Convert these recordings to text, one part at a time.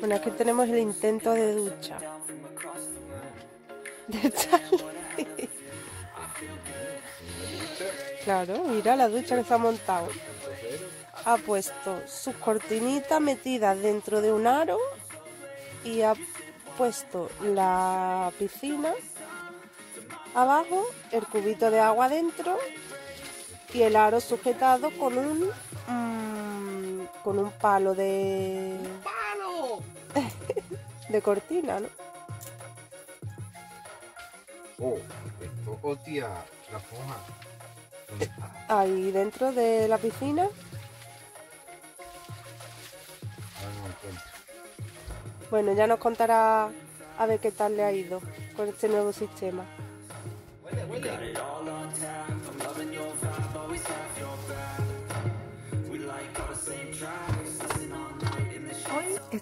Bueno, aquí tenemos el intento de ducha. De Charlie. Claro, mira la ducha que se ha montado. Ha puesto sus cortinitas metidas dentro de un aro y ha puesto la piscina abajo, el cubito de agua dentro y el aro sujetado con un con un palo de ¡Palo! de cortina, ¿no? Oh, esto, hostia, la foja. ¿Dónde está? Ahí dentro de la piscina. Bueno, ya nos contará a ver qué tal le ha ido con este nuevo sistema.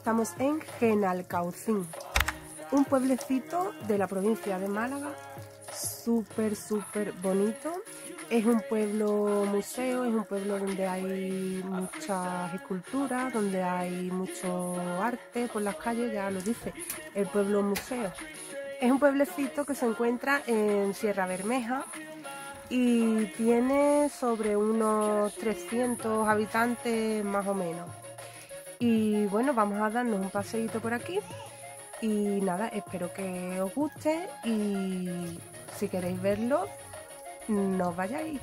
Estamos en Genalcaucín, un pueblecito de la provincia de Málaga, súper, súper bonito. Es un pueblo museo, es un pueblo donde hay muchas esculturas, donde hay mucho arte por las calles, ya lo dice, el pueblo museo. Es un pueblecito que se encuentra en Sierra Bermeja y tiene sobre unos 300 habitantes más o menos. Y bueno, vamos a darnos un paseíto por aquí. Y nada, espero que os guste y si queréis verlo, no os vayáis.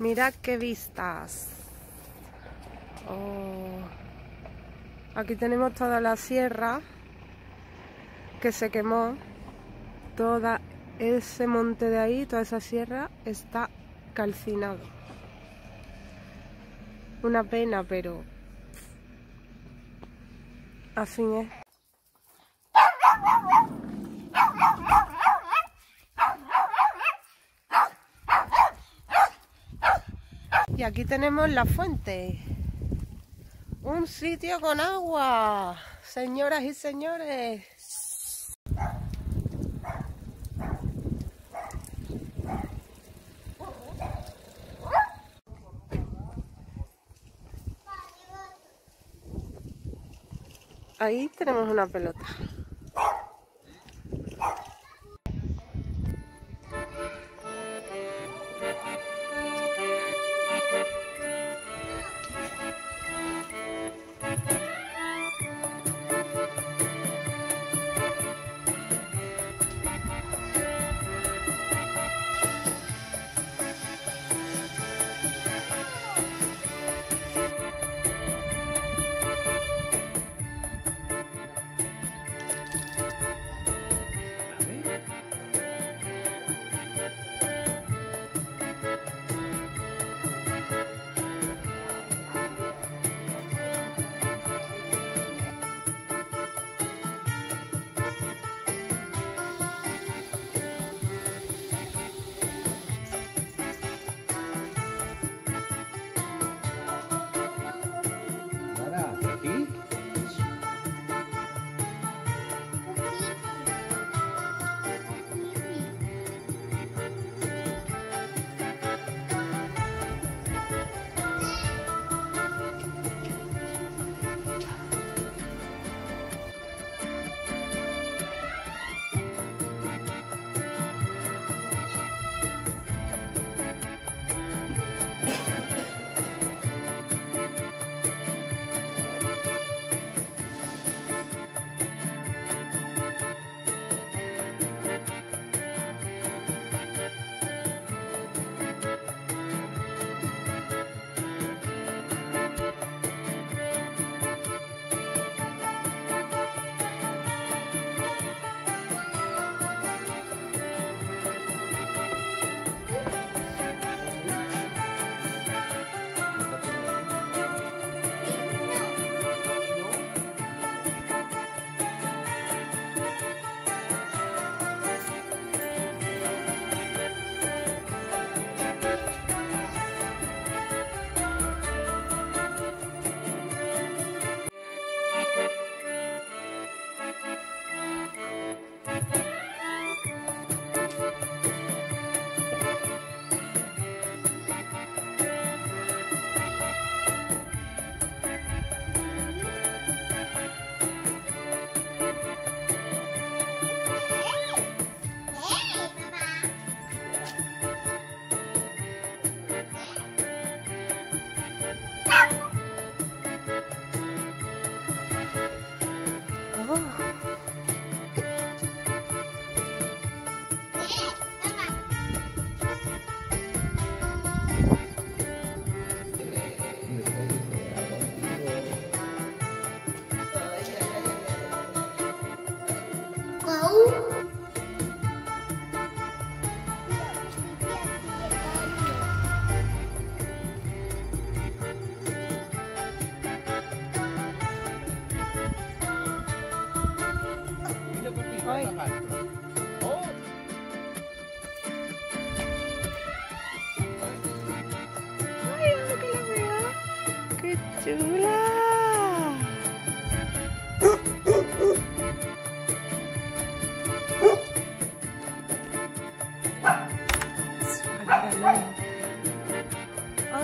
Mirad qué vistas. Oh. Aquí tenemos toda la sierra que se quemó. Toda ese monte de ahí, toda esa sierra está calcinado. Una pena, pero así es. Y aquí tenemos la fuente. Un sitio con agua, señoras y señores. Ahí tenemos una pelota.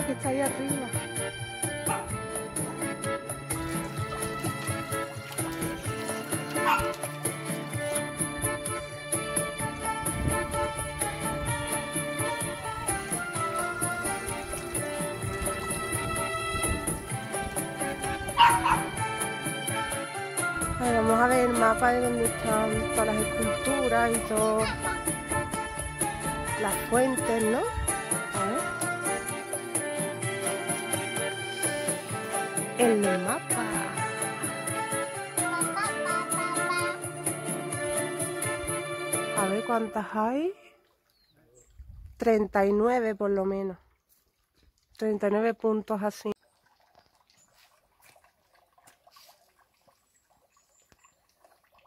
Que está ahí arriba. Vamos a ver el mapa de donde están todas las esculturas y todo. Las fuentes, ¿no? El mapa. A ver cuántas hay. 39 por lo menos. 39 puntos así.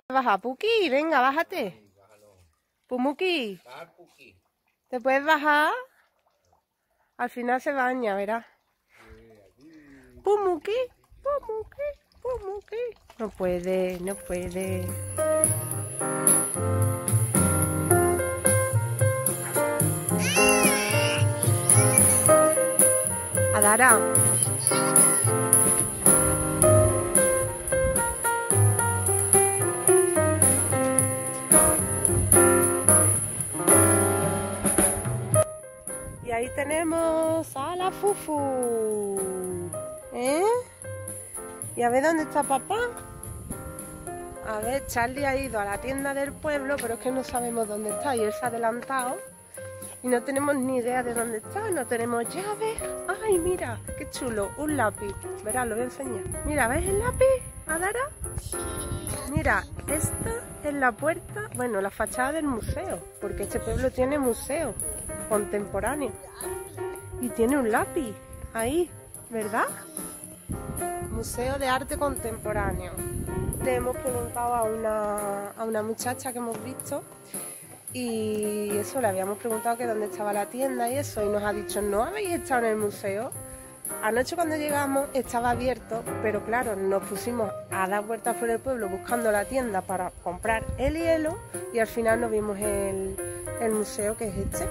Baja, Puki, venga, bájate. Pumuki, ¿te puedes bajar? Al final se baña, verás. Pumuki, Pumuki, Pumuki. No puede, no puede. Adara. Y ahí tenemos a la Fufu. ¿Eh? ¿Y a ver dónde está papá? A ver, Charlie ha ido a la tienda del pueblo, pero es que no sabemos dónde está y él se ha adelantado. Y no tenemos ni idea de dónde está, no tenemos llave. ¡Ay, mira! ¡Qué chulo! Un lápiz. Verás, lo voy a enseñar. Mira, ¿ves el lápiz, Adara? Mira, esta es la puerta, bueno, la fachada del museo, porque este pueblo tiene museo contemporáneo. Y tiene un lápiz ahí, ¿verdad? Museo de Arte Contemporáneo. Le hemos preguntado a una, a una muchacha que hemos visto y eso, le habíamos preguntado que dónde estaba la tienda y eso, y nos ha dicho, ¿no habéis estado en el museo? Anoche cuando llegamos estaba abierto, pero claro, nos pusimos a dar vueltas por el pueblo buscando la tienda para comprar el hielo y al final nos vimos el, el museo que es este.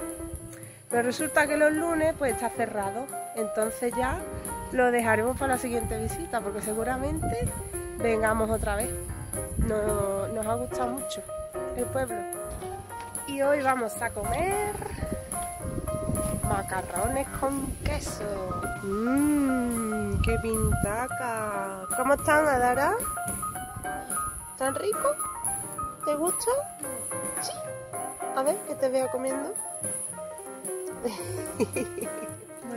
Pero resulta que los lunes pues está cerrado, entonces ya lo dejaremos para la siguiente visita porque seguramente vengamos otra vez. No- nos ha gustado mucho el pueblo. Y hoy vamos a comer macarrones con queso. Mmm, qué pintaca. ¿Cómo están, Adara? ¿Están ricos? ¿Te gusta? Sí. A ver, que te veo comiendo.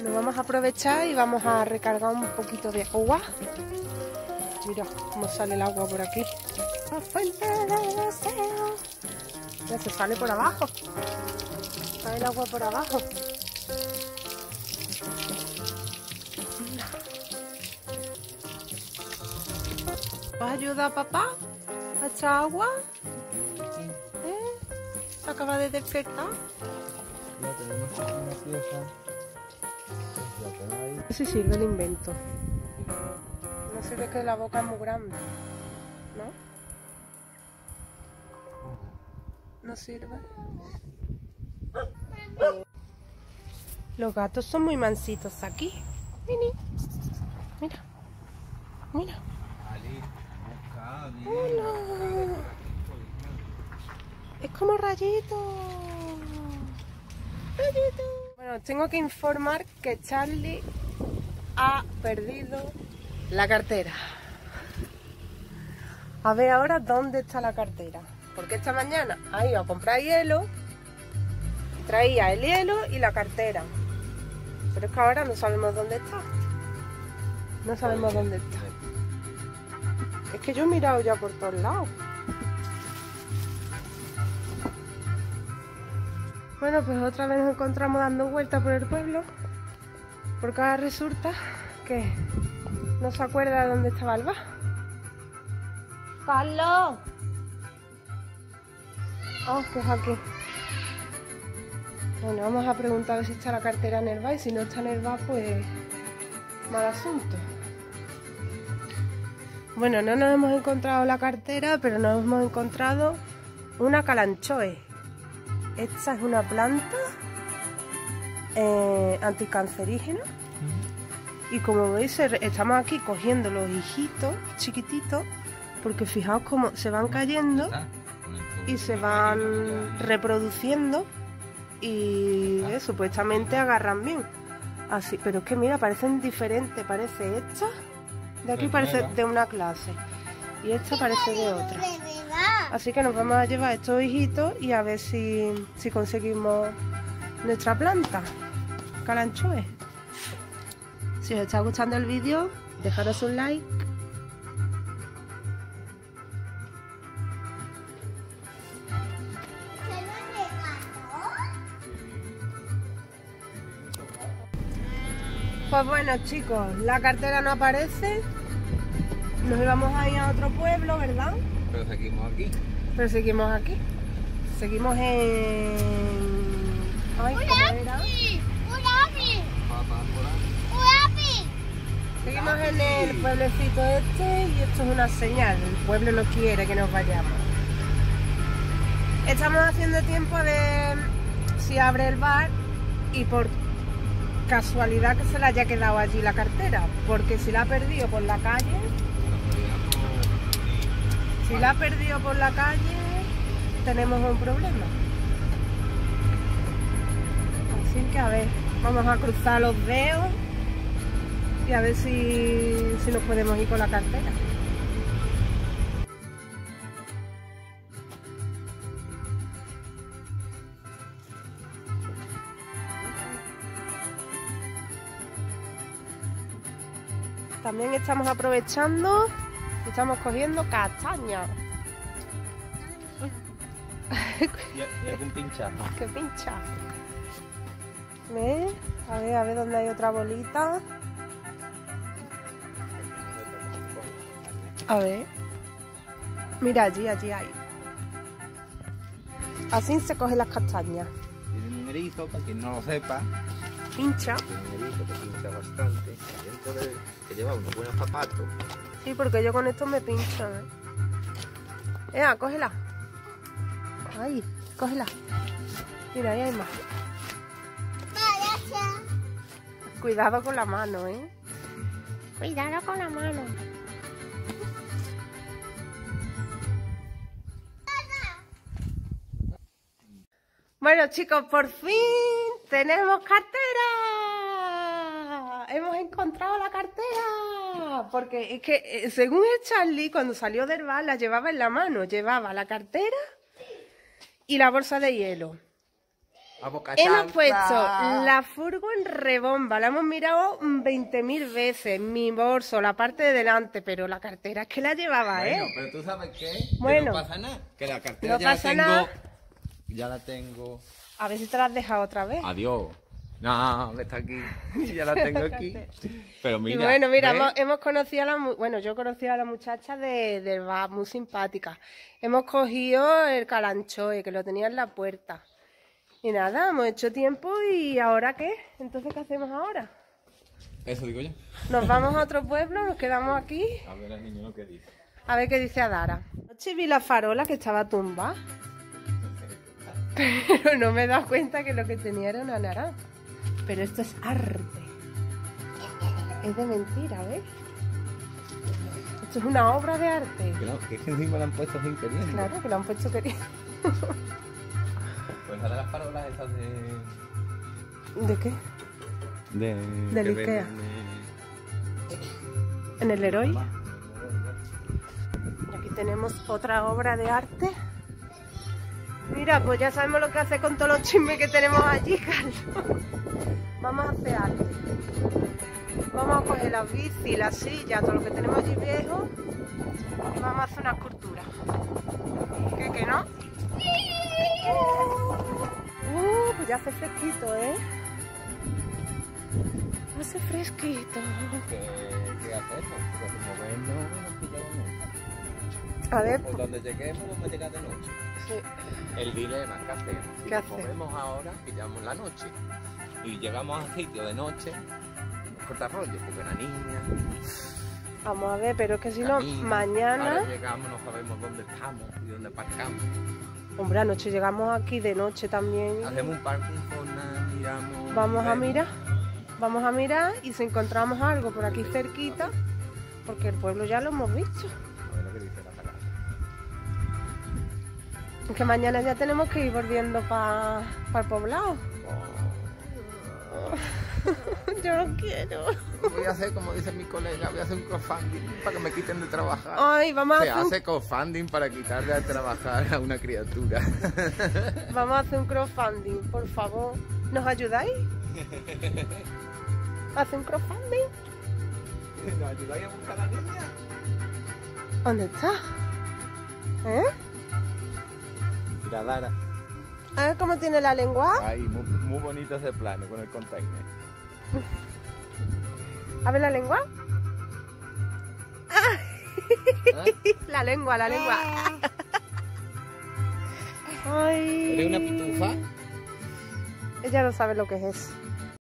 bueno, vamos a aprovechar y vamos a recargar un poquito de agua. Mira cómo sale el agua por aquí. La fuente del deseo. Ya se sale por abajo. Sale el agua por abajo. ¿Vas a ayudar a papá a echar agua? ¿Eh? ¿Se acaba de despertar? Ya tenemos una pieza. Sí sirve el invento. No sirve que la boca es muy grande. ¿No? No sirve. Los gatos son muy mansitos aquí. Mini. Mira. Mira. Hola. Es como rayito. Rayito. Bueno, tengo que informar que Charlie ha perdido la cartera. A ver ahora dónde está la cartera. Porque esta mañana ha ido a comprar hielo. Traía el hielo y la cartera. Pero es que ahora no sabemos dónde está. No sabemos dónde está. Es que yo he mirado ya por todos lados. Bueno, pues otra vez nos encontramos dando vueltas por el pueblo. Porque ahora resulta que no se acuerda de dónde estaba el bar. ¡Carlos! Oh, que es aquí. Bueno, vamos a preguntar si está la cartera en el bar y si no está en el bar, pues mal asunto. Bueno, no nos hemos encontrado la cartera, pero nos hemos encontrado una calanchoe. Esta es una planta eh, anticancerígena. Y como veis, se- estamos aquí cogiendo los hijitos chiquititos, porque fijaos cómo se van cayendo y se van reproduciendo y eh, supuestamente agarran bien. Así, pero es que mira, parecen diferentes, parece esta de aquí De parece de una clase y esta parece de otra. Así que nos vamos a llevar estos hijitos y a ver si, si conseguimos nuestra planta, calanchoe. Si os está gustando el vídeo, dejaros un like. Pues bueno chicos, la cartera no aparece. Nos íbamos a ir a otro pueblo, ¿verdad? Pero seguimos aquí. Pero seguimos aquí. Seguimos en... Ay, por ahí. Seguimos en el pueblecito este y esto es una señal. El pueblo no quiere que nos vayamos. Estamos haciendo tiempo de si abre el bar y por casualidad que se le haya quedado allí la cartera. Porque si la ha perdido por la calle, si la ha perdido por la calle, tenemos un problema. Así que a ver, vamos a cruzar los dedos y a ver si, si nos podemos ir con la cartera. También estamos aprovechando estamos cogiendo castañas. Y algún pinchazo. ¡Qué pincha! ¿Ves? A ver, a ver dónde hay otra bolita. A ver. Mira, allí, allí hay. Así se cogen las castañas. Tiene un erizo, para quien no lo sepa. Pincha. Un erizo que pincha bastante. Dentro de que lleva unos buenos zapatos. Sí, porque yo con esto me pincho. ¿eh? Ea, cógela. Ahí, cógela. Mira, ahí hay más. Cuidado con la mano, ¿eh? Cuidado con la mano. Bueno, chicos, por fin tenemos cartera. Hemos encontrado la cartera. Porque es que, eh, según el Charlie, cuando salió del bar, la llevaba en la mano. Llevaba la cartera y la bolsa de hielo. Hemos puesto la furgo en rebomba, la hemos mirado 20.000 veces, mi bolso, la parte de delante, pero la cartera es que la llevaba, Bueno, ¿eh? pero tú sabes qué. Que Bueno. no pasa nada. Que la cartera No ya la tengo. Ya la tengo. A ver si te la has dejado otra vez. Adiós. No, está aquí. Ya la tengo aquí. Pero Y mira. bueno, mira, hemos, hemos conocido a la, bueno, yo conocí a la muchacha de, del bar, muy simpática. Hemos cogido el calanchoe, que lo tenía en la puerta. Y nada, hemos hecho tiempo y ¿ahora qué? Entonces, ¿qué hacemos ahora? Eso digo yo. ¿Nos vamos a otro pueblo? ¿Nos quedamos aquí? A ver al niño lo que dice. A ver qué dice Adara. Anoche vi la farola que estaba tumbada. Pero no me he dado cuenta que lo que tenía era una naranja. Pero esto es arte. Es de mentira, ¿ves? Esto es una obra de arte. Que no, que es que encima la han puesto sin queriendo. Claro, que lo han puesto queriendo. Pues ahora las farolas esas de. ¿De qué? De. Del que Ikea. En el Heroi. Y aquí tenemos otra obra de arte. Mira, pues ya sabemos lo que hacer con todos los chismes que tenemos allí, Carlos. Vamos a hacer algo. Vamos a coger las bici, la silla, todo lo que tenemos allí viejo y vamos a hacer una escultura. ¿Qué, que no? Uh, pues ya hace fresquito, ¿eh? Hace fresquito. ¿Qué, qué hacemos? Pues movernos, nos pilla de noche. A ver, Por donde lleguemos, vamos a llegar de noche. Sí. El dilema, ¿qué hacemos? Si ¿Qué nos hacemos? movemos ahora, pillamos la noche. Y llegamos al sitio de noche, nos corta rollo, porque la niña. Vamos a ver, pero es que si no, mañana... Ahora llegamos, no sabemos dónde estamos y dónde aparcamos. Hombre, anoche llegamos aquí de noche también. Hacemos un parking zona, miramos. Vamos a mirar, vamos a mirar y si encontramos algo por aquí cerquita, porque el pueblo ya lo hemos visto. Que mañana ya tenemos que ir volviendo para el poblado. Yo no quiero. Voy a hacer, como dice mi colega, voy a hacer un crowdfunding para que me quiten de trabajar. Ay, vamos a, Se hacer un, hace crowdfunding para quitarle de trabajar a una criatura. vamos a hacer un crowdfunding, por favor. ¿Nos ayudáis? ¿Hace un crowdfunding? ¿Nos ayudáis a buscar a la niña? ¿Dónde está? ¿Eh? Mira, Lara. A ver cómo tiene la lengua. Ay, muy, muy bonito ese plano con el container. A ver la lengua. ¿Eh? La lengua, la lengua. Ay. ¿Eres una pitufa? Ella no sabe lo que es eso.